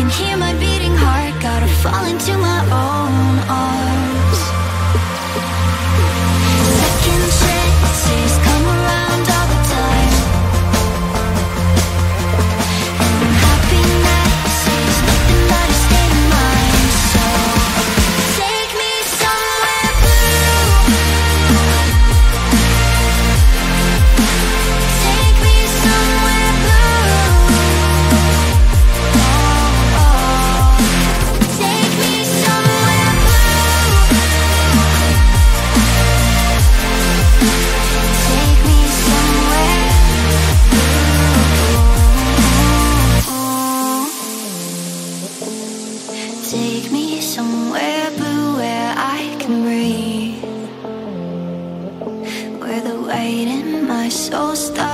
can hear my beating heart. Gotta fall into my own arms. Second waiting, my soul stops.